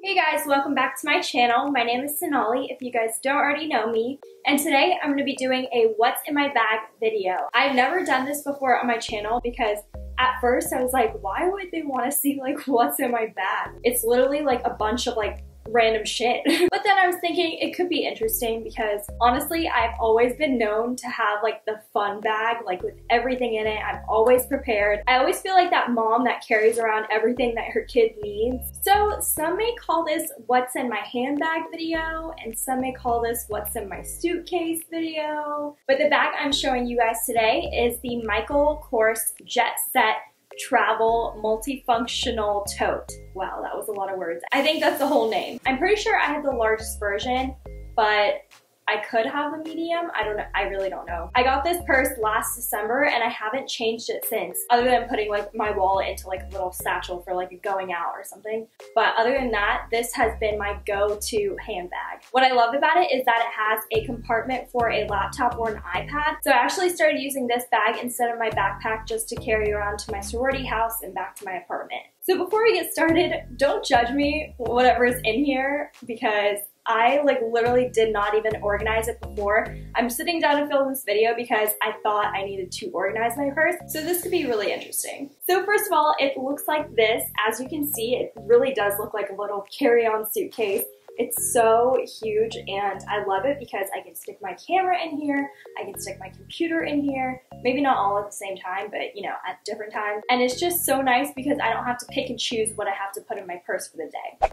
Hey guys, welcome back to my channel. My name is Sonali if you guys don't already know me. And today I'm going to be doing a what's in my bag video. I've never done this before on my channel because at first I was like, why would they want to see like what's in my bag? It's literally like a bunch of like random shit. but then I was thinking it could be interesting because honestly, I've always been known to have like the fun bag, like with everything in it. I'm always prepared. I always feel like that mom that carries around everything that her kid needs. So some may call this what's in my handbag video and some may call this what's in my suitcase video. But the bag I'm showing you guys today is the Michael Kors Jet Set travel multifunctional tote. Wow, that was a lot of words. I think that's the whole name. I'm pretty sure I have the largest version, but I could have a medium. I don't know. I really don't know. I got this purse last December and I haven't changed it since other than putting like my wallet into like a little satchel for like going out or something. But other than that, this has been my go-to handbag. What I love about it is that it has a compartment for a laptop or an iPad. So I actually started using this bag instead of my backpack just to carry around to my sorority house and back to my apartment. So before we get started, don't judge me whatever is in here because I like literally did not even organize it before. I'm sitting down to film this video because I thought I needed to organize my purse. So this could be really interesting. So first of all, it looks like this. As you can see, it really does look like a little carry-on suitcase. It's so huge and I love it because I can stick my camera in here, I can stick my computer in here, maybe not all at the same time, but you know, at different times. And it's just so nice because I don't have to pick and choose what I have to put in my purse for the day.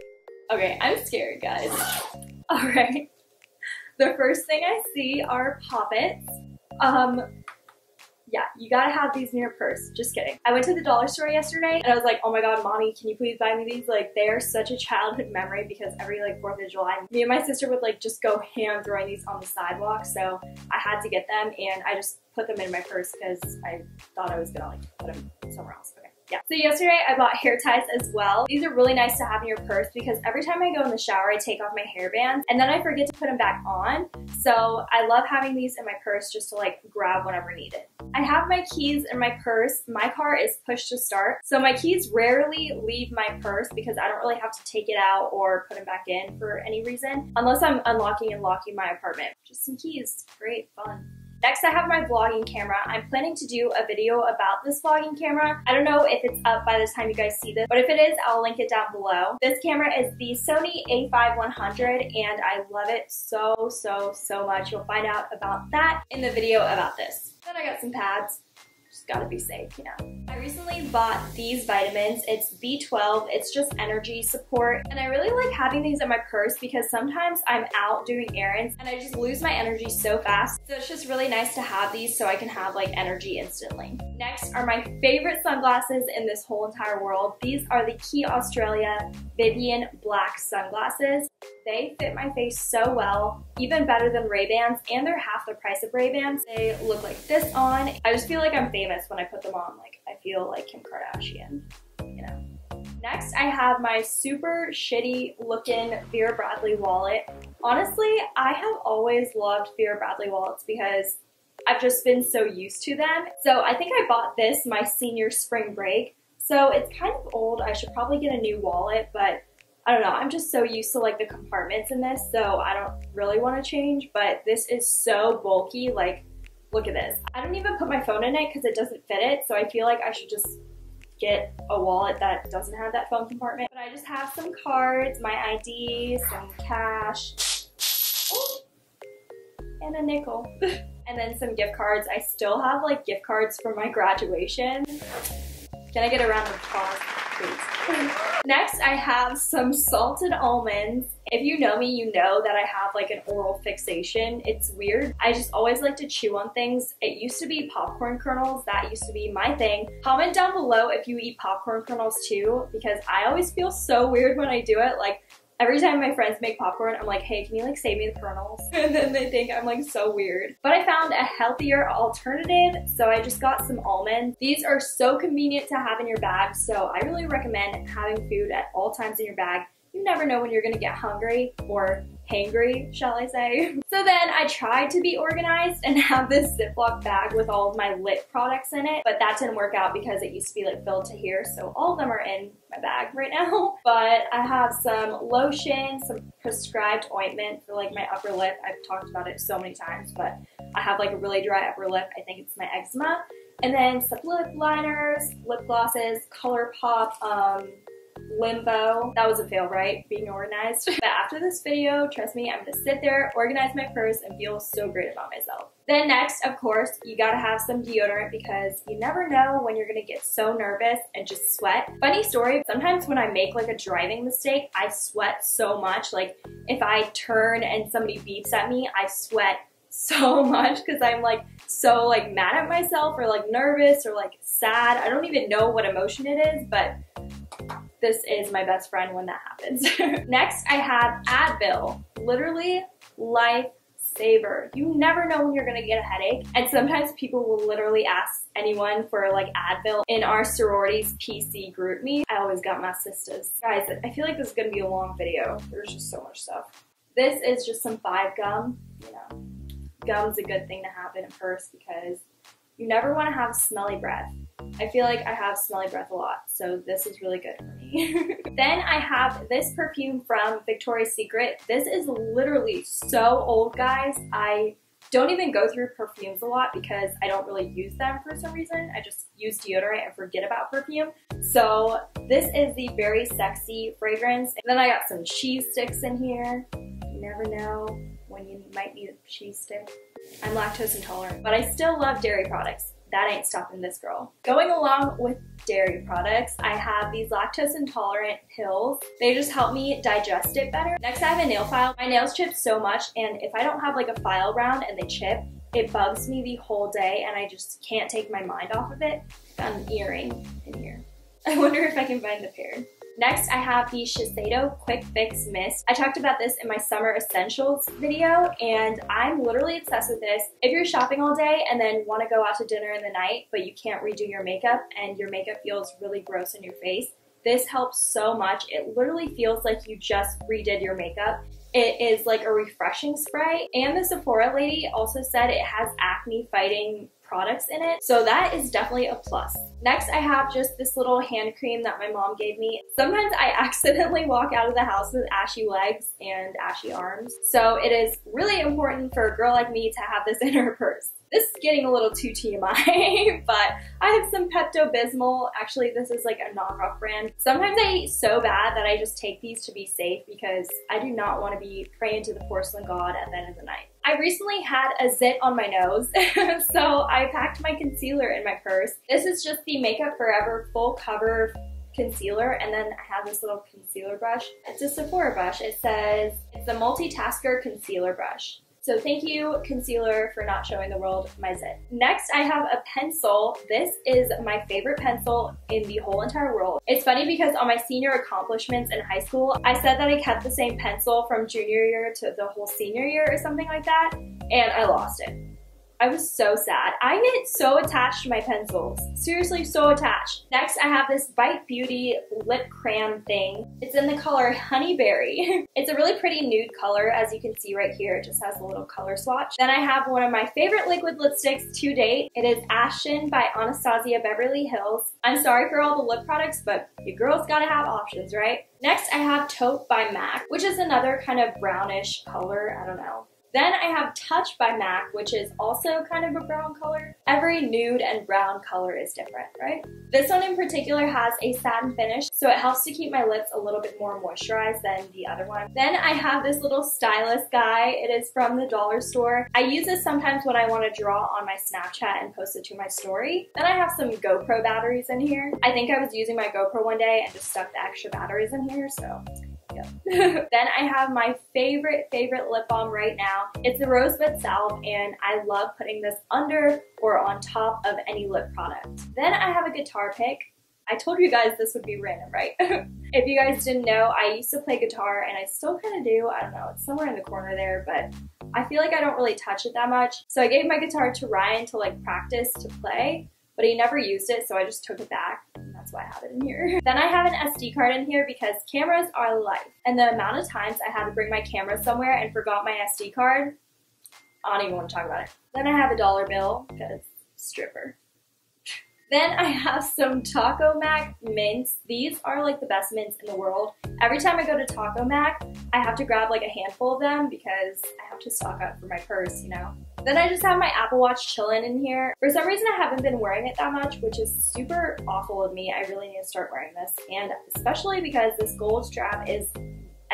Okay, I'm scared, guys. All right. The first thing I see are poppets. Um, yeah, you gotta have these in your purse. Just kidding. I went to the dollar store yesterday and I was like, oh my god, mommy, can you please buy me these? Like, they are such a childhood memory because every like 4th of July, me and my sister would like just go ham throwing these on the sidewalk. So I had to get them and I just put them in my purse because I thought I was gonna like put them somewhere else. Okay yeah. So yesterday I bought hair ties as well. These are really nice to have in your purse because every time I go in the shower, I take off my hairbands and then I forget to put them back on. So I love having these in my purse just to like grab whenever needed. I have my keys in my purse. My car is push to start. So my keys rarely leave my purse because I don't really have to take it out or put them back in for any reason unless I'm unlocking and locking my apartment. Just some keys. Great, fun. Next, I have my vlogging camera. I'm planning to do a video about this vlogging camera. I don't know if it's up by the time you guys see this, but if it is, I'll link it down below. This camera is the Sony a5100 and I love it so, so, so much. You'll find out about that in the video about this. Then I got some pads gotta be safe, you know. I recently bought these vitamins. It's B12, it's just energy support. And I really like having these in my purse because sometimes I'm out doing errands and I just lose my energy so fast. So it's just really nice to have these so I can have like energy instantly. Next are my favorite sunglasses in this whole entire world. These are the Quay Australia Vivian Black sunglasses. They fit my face so well, even better than Ray-Bans, and they're half the price of Ray-Bans. They look like this on. I just feel like I'm famous when I put them on. Like, I feel like Kim Kardashian, you know. Next, I have my super shitty looking Vera Bradley wallet. Honestly, I have always loved Vera Bradley wallets because I've just been so used to them. So I think I bought this my senior spring break. So it's kind of old. I should probably get a new wallet, but I don't know, I'm just so used to like the compartments in this, so I don't really want to change, but this is so bulky, like, look at this. I don't even put my phone in it because it doesn't fit it, so I feel like I should just get a wallet that doesn't have that phone compartment. But I just have some cards, my ID, some cash, oh, and a nickel. and then some gift cards. I still have like gift cards from my graduation. Can I get a round of applause? Next, I have some salted almonds. If you know me, you know that I have like an oral fixation. It's weird. I just always like to chew on things. It used to be popcorn kernels. That used to be my thing. Comment down below if you eat popcorn kernels too, because I always feel so weird when I do it. Like Every time my friends make popcorn, I'm like, hey, can you like save me the kernels? And then they think I'm like so weird. But I found a healthier alternative, so I just got some almonds. These are so convenient to have in your bag, so I really recommend having food at all times in your bag. You never know when you're gonna get hungry or hangry, shall I say. So then I tried to be organized and have this Ziploc bag with all of my lip products in it, but that didn't work out because it used to be like filled to here, so all of them are in my bag right now. But I have some lotion, some prescribed ointment for like my upper lip. I've talked about it so many times, but I have like a really dry upper lip. I think it's my eczema. And then some lip liners, lip glosses, ColourPop, um, limbo. That was a fail, right? Being organized. but after this video, trust me, I'm gonna sit there, organize my purse, and feel so great about myself. Then next, of course, you gotta have some deodorant because you never know when you're gonna get so nervous and just sweat. Funny story, sometimes when I make like a driving mistake, I sweat so much. Like if I turn and somebody beeps at me, I sweat so much because I'm like so like mad at myself or like nervous or like sad. I don't even know what emotion it is, but this is my best friend when that happens. Next, I have Advil. Literally life saver. You never know when you're gonna get a headache. And sometimes people will literally ask anyone for like Advil in our sororities PC GroupMe. I always got my sisters. Guys, I feel like this is gonna be a long video. There's just so much stuff. This is just some five gum. You know, gum's a good thing to have in a purse because you never wanna have smelly breath. I feel like I have smelly breath a lot, so this is really good for me. then I have this perfume from Victoria's Secret. This is literally so old, guys. I don't even go through perfumes a lot because I don't really use them for some reason. I just use deodorant and forget about perfume. So this is the Very Sexy fragrance. And then I got some cheese sticks in here. You never know when you might need a cheese stick. I'm lactose intolerant, but I still love dairy products that ain't stopping this girl. Going along with dairy products, I have these lactose intolerant pills. They just help me digest it better. Next, I have a nail file. My nails chip so much, and if I don't have like a file around and they chip, it bugs me the whole day, and I just can't take my mind off of it. Got an earring in here. I wonder if I can find the pair. Next, I have the Shiseido Quick Fix Mist. I talked about this in my Summer Essentials video, and I'm literally obsessed with this. If you're shopping all day and then want to go out to dinner in the night, but you can't redo your makeup and your makeup feels really gross in your face, this helps so much. It literally feels like you just redid your makeup. It is like a refreshing spray. And the Sephora lady also said it has acne fighting products in it. So that is definitely a plus. Next, I have just this little hand cream that my mom gave me. Sometimes I accidentally walk out of the house with ashy legs and ashy arms. So it is really important for a girl like me to have this in her purse. This is getting a little too TMI, but I have some Pepto-Bismol. Actually, this is like a knockoff brand. Sometimes I eat so bad that I just take these to be safe because I do not want to be praying to the porcelain god at the end of the night. I recently had a zit on my nose, so I packed my concealer in my purse. This is just the Make Up For Ever Full Cover concealer and then I have this little concealer brush. It's a Sephora brush. It says it's a multitasker concealer brush. So thank you, concealer, for not showing the world my zit. Next, I have a pencil. This is my favorite pencil in the whole entire world. It's funny because on my senior accomplishments in high school, I said that I kept the same pencil from junior year to the whole senior year or something like that, and I lost it. I was so sad. I get so attached to my pencils. Seriously, so attached. Next, I have this Bite Beauty lip crayon thing. It's in the color Honeyberry. it's a really pretty nude color, as you can see right here. It just has a little color swatch. Then I have one of my favorite liquid lipsticks to date. It is Ashton by Anastasia Beverly Hills. I'm sorry for all the lip products, but you girls gotta have options, right? Next, I have Taupe by MAC, which is another kind of brownish color. I don't know. Then I have Touch by MAC, which is also kind of a brown color. Every nude and brown color is different, right? This one in particular has a satin finish, so it helps to keep my lips a little bit more moisturized than the other one. Then I have this little stylus guy. It is from the dollar store. I use this sometimes when I want to draw on my Snapchat and post it to my story. Then I have some GoPro batteries in here. I think I was using my GoPro one day and just stuck the extra batteries in here, so then I have my favorite, favorite lip balm right now. It's the Rosebud Salve and I love putting this under or on top of any lip product. Then I have a guitar pick. I told you guys this would be random, right? if you guys didn't know, I used to play guitar and I still kind of do. I don't know, it's somewhere in the corner there, but I feel like I don't really touch it that much. So I gave my guitar to Ryan to like practice to play, but he never used it, so I just took it back. That's why I have it in here. then I have an SD card in here because cameras are life. And the amount of times I had to bring my camera somewhere and forgot my SD card, I don't even want to talk about it. Then I have a dollar bill because stripper. Then I have some Taco Mac mints. These are like the best mints in the world. Every time I go to Taco Mac, I have to grab like a handful of them because I have to stock up for my purse, you know. Then I just have my Apple Watch chilling in here. For some reason, I haven't been wearing it that much, which is super awful of me. I really need to start wearing this, and especially because this gold strap is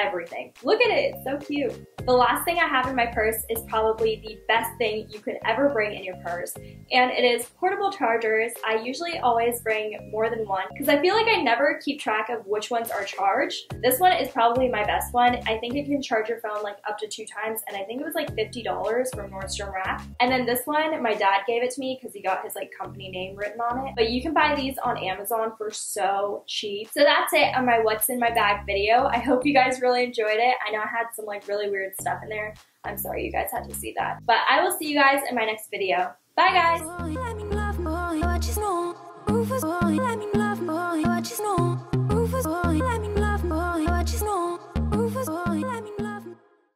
everything. Look at it, it's so cute. The last thing I have in my purse is probably the best thing you could ever bring in your purse, and it is portable chargers. I usually always bring more than one because I feel like I never keep track of which ones are charged. This one is probably my best one. I think it can charge your phone like up to two times, and I think it was like $50 from Nordstrom Rack. And then this one, my dad gave it to me because he got his like company name written on it. But you can buy these on Amazon for so cheap. So that's it on my what's in my bag video. I hope you guys really enjoyed it. I know I had some like really weird stuff in there. I'm sorry you guys had to see that. But I will see you guys in my next video. Bye guys!